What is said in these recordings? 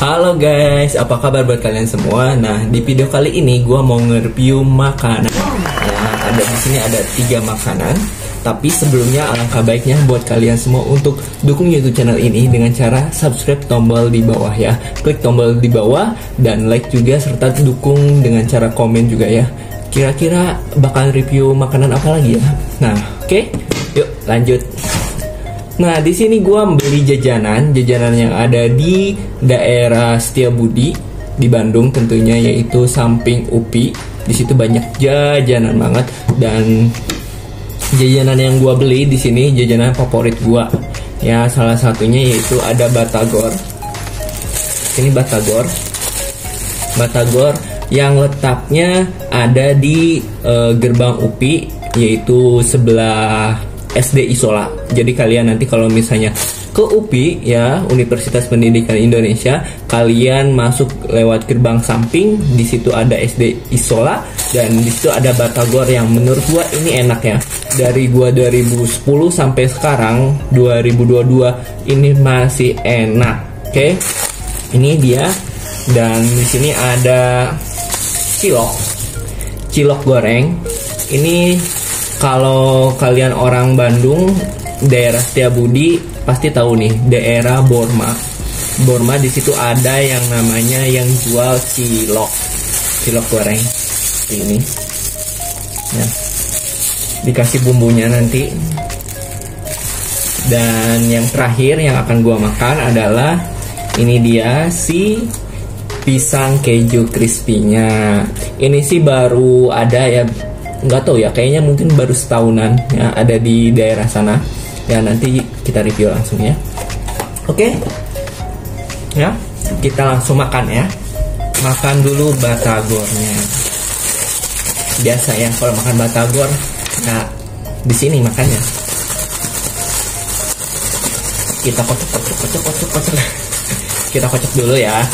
Halo guys, apa kabar buat kalian semua? Nah, di video kali ini gue mau nge-review makanan. Nah, ada di sini ada tiga makanan. Tapi sebelumnya alangkah baiknya buat kalian semua untuk dukung YouTube channel ini dengan cara subscribe tombol di bawah ya. Klik tombol di bawah dan like juga serta dukung dengan cara komen juga ya. Kira-kira bakal review makanan apa lagi ya? Nah, oke, okay? yuk lanjut. Nah, di sini gua beli jajanan, jajanan yang ada di daerah Setiabudi di Bandung tentunya yaitu samping UPI. Di situ banyak jajanan banget dan jajanan yang gua beli di sini jajanan favorit gua. Ya, salah satunya yaitu ada batagor. Ini batagor. Batagor yang letaknya ada di uh, gerbang UPI yaitu sebelah SD Isola. Jadi kalian nanti kalau misalnya ke UPI ya Universitas Pendidikan Indonesia kalian masuk lewat gerbang samping di situ ada SD Isola dan di situ ada Batagor yang menurut gua ini enak ya dari gua 2010 sampai sekarang 2022 ini masih enak oke okay? ini dia dan di sini ada cilok cilok goreng ini kalau kalian orang Bandung daerah Setiabudi pasti tahu nih daerah Borma. Borma di situ ada yang namanya yang jual cilok. Cilok goreng. Ini. Ya dikasih bumbunya nanti. Dan yang terakhir yang akan gua makan adalah ini dia si pisang keju crispy-nya. Ini sih baru ada ya nggak tahu ya kayaknya mungkin baru setahunan ya ada di daerah sana. Ya nanti kita review langsung ya. Oke? Ya kita langsung makan ya. Makan dulu batagornya. Biasa ya kalau makan batagor nah di sini makannya. Kita kocok kocok kocok kocok kocok kita kocok dulu ya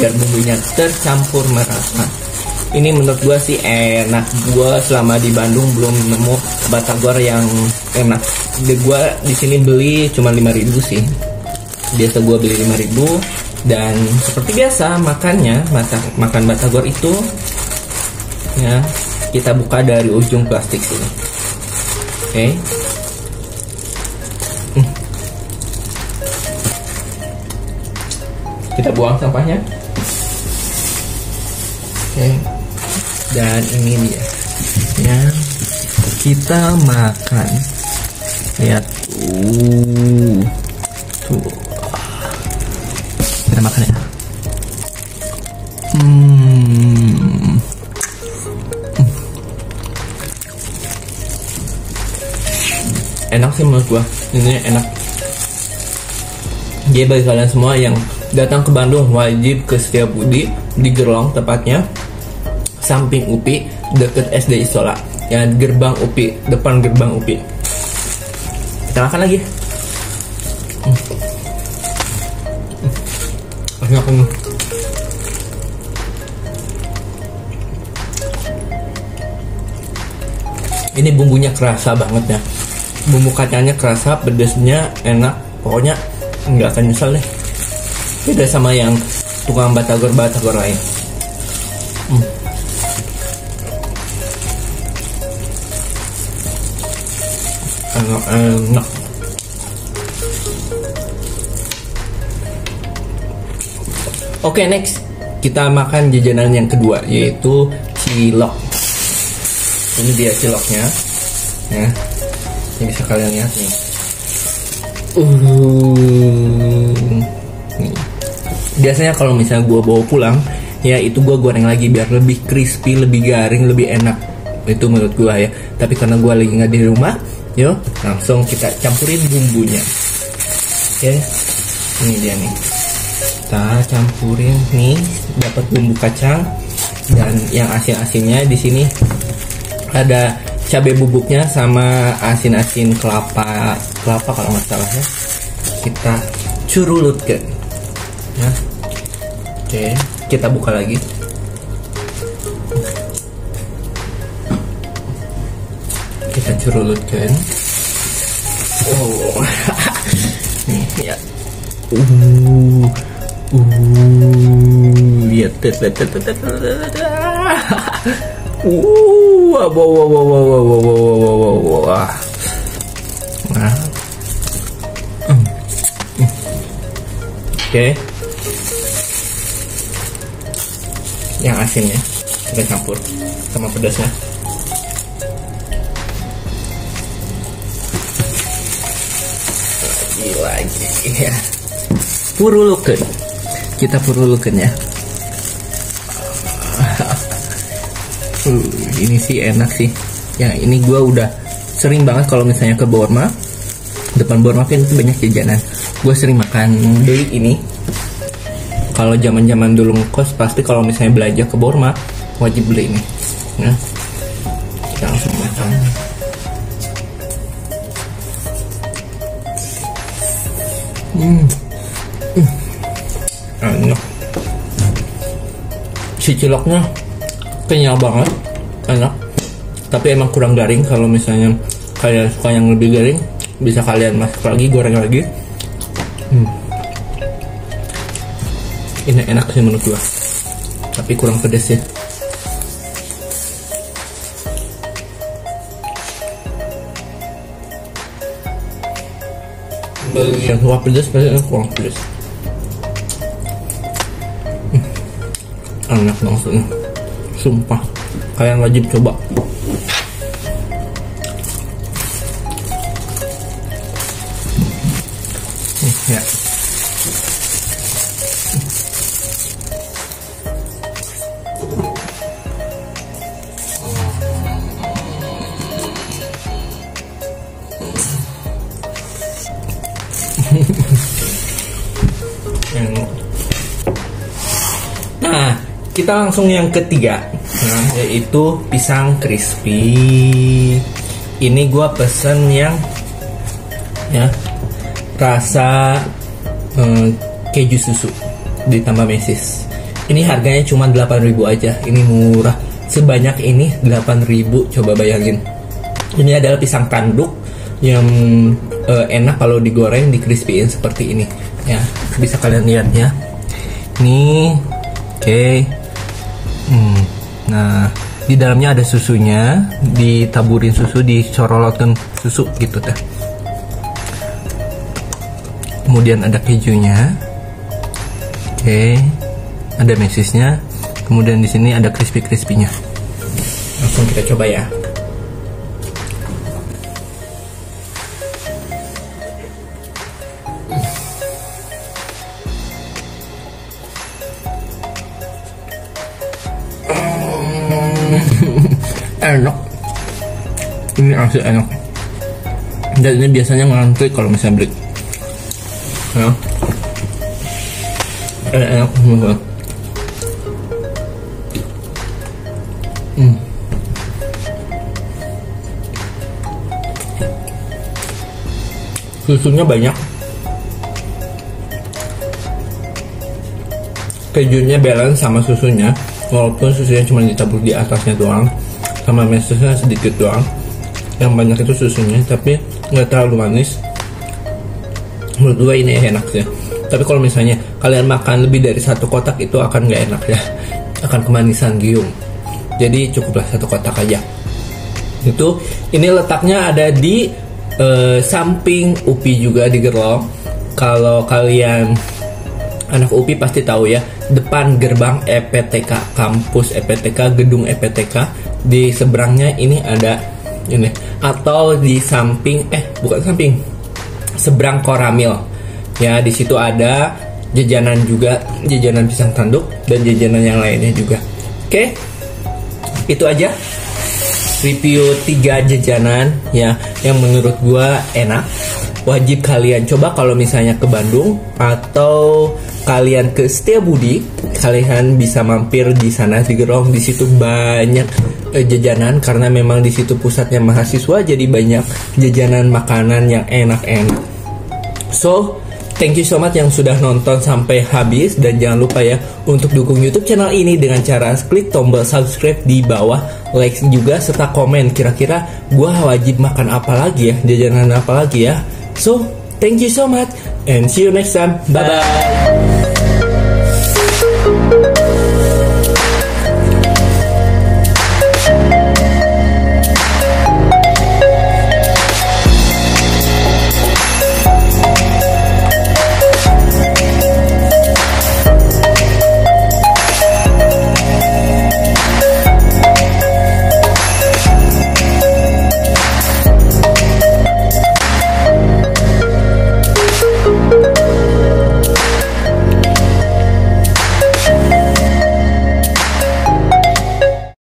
biar bumbunya tercampur merata ini menurut gue sih enak. Gue selama di Bandung belum nemu batagor yang enak. Di gue di sini beli cuma 5000 sih. Biasa gue beli 5000 dan seperti biasa makannya makan makan batagor itu ya kita buka dari ujung plastik sini oke. Okay. Hmm. kita buang sampahnya. Oke. okay dan ini dia. Yang kita makan. Lihat. Uh. Tuh. Kita makan ya. Hmm. enak sih menurut gua. Ini enak. Jadi bagi kalian semua yang datang ke Bandung wajib ke Setiabudi di Gerlong tepatnya samping UPI deket SD Isola. Ya gerbang UPI depan gerbang UPI. Kita makan lagi. Hmm. Hmm. ini bumbunya kerasa banget ya. Bumbu kacangnya kerasa pedesnya enak. Pokoknya nggak akan nyesel deh. Beda sama yang tukang batagor batagor lain enak Oke okay, next kita makan jajanan yang kedua yaitu cilok. Ini dia ciloknya, ya. Ini bisa kalian lihat nih. Uh, nih. Biasanya kalau misalnya gue bawa pulang, ya itu gue goreng lagi biar lebih crispy, lebih garing, lebih enak. Itu menurut gue ya. Tapi karena gue lagi nggak di rumah, yuk langsung kita campurin bumbunya. Oke ini dia nih. Kita campurin nih dapat bumbu kacang dan yang asin-asinnya di sini. Ada cabai bubuknya sama asin-asin kelapa kelapa kalau nggak salah ya. Kita curulutkan. Ya. Oke kita buka lagi kita curulutkan oh nih ya uh Uh, lihat. Uh, wow, wow, wow, wow, wow, wow, wow, wow, wow, wow. Nah. Hmm. Hmm. Oke. Yang asinnya kita campur sama pedasnya. Lagi lagi ya. Purulukeun. Kita purulukeun ya. Uh, ini sih enak sih. Ya ini gua udah sering banget kalau misalnya ke Borma. Depan Borma kan itu banyak jajanan. Gue sering makan beli ini. Kalau zaman-zaman dulu ngekos pasti kalau misalnya belanja ke Borma wajib beli ini. Ya. Kita langsung Hmm. Hmm. Enak. Si ciloknya kenyal banget, enak. Tapi emang kurang garing kalau misalnya kalian suka yang lebih garing, bisa kalian masak lagi, goreng lagi. Hmm. Ini enak sih menurut gua. Tapi kurang pedas ya. Yang suka pedas pasti enak kurang pedas. Enak ini. Sumpah, kalian wajib coba. Nah, kita langsung yang ketiga, nah, yaitu pisang crispy. Ini gua pesen yang ya rasa eh, keju susu ditambah mesis. Ini harganya cuma 8.000 aja. Ini murah. Sebanyak ini 8.000 coba bayangin. Ini adalah pisang tanduk yang eh, enak kalau digoreng di crispyin seperti ini. Ya, bisa kalian lihat ya. Ini oke. Hmm, nah, di dalamnya ada susunya, ditaburin susu, dicorolotkan susu gitu teh. Kemudian ada kejunya. Oke. Ada mesisnya. Kemudian di sini ada crispy-crispynya. Langsung kita coba ya. Enak. Ini asli enak. Dan ini biasanya ngantri kalau misalnya beli. Ya. Enak, enak banget hmm. susunya banyak. Kejunya balance sama susunya walaupun susunya cuma ditabur di atasnya doang sama mesesnya sedikit doang. Yang banyak itu susunya tapi nggak terlalu manis. Menurut gue ini enak sih. Tapi kalau misalnya kalian makan lebih dari satu kotak itu akan nggak enak ya. Akan kemanisan giung. Jadi cukuplah satu kotak aja. Itu ini letaknya ada di eh, samping UPI juga di Gerlong kalau kalian anak UPI pasti tahu ya depan gerbang EPTK kampus EPTK gedung EPTK di seberangnya ini ada ini atau di samping eh bukan samping seberang koramil. Ya di situ ada jajanan juga jajanan pisang tanduk dan jajanan yang lainnya juga. Oke itu aja review tiga jajanan ya yang menurut gua enak. Wajib kalian coba kalau misalnya ke Bandung atau kalian ke Setiabudi kalian bisa mampir di sana di Gerong. Di situ banyak jajanan karena memang di situ pusatnya mahasiswa jadi banyak jajanan makanan yang enak-enak so Thank you so much yang sudah nonton sampai habis dan jangan lupa ya untuk dukung YouTube channel ini dengan cara klik tombol subscribe di bawah, like juga serta komen kira-kira gua wajib makan apa lagi ya, jajanan apa lagi ya. So, thank you so much and see you next time. Bye bye.